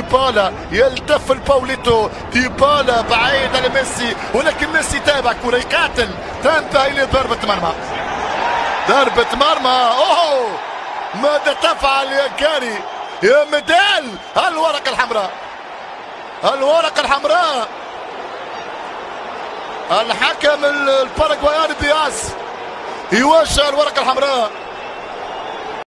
ديبالا يلتف الباوليتو. ديبالا بعيد على ميسي ولكن ميسي تابع كرة يقاتل تنتهي لضربة مرمى. ضربة مرمى. اوه ماذا تفعل يا غاري يا ميدل! الورقة الحمراء. الورقة الحمراء. الحكم الباراغواياني دياز يوجه الورقة الحمراء.